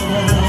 Yeah.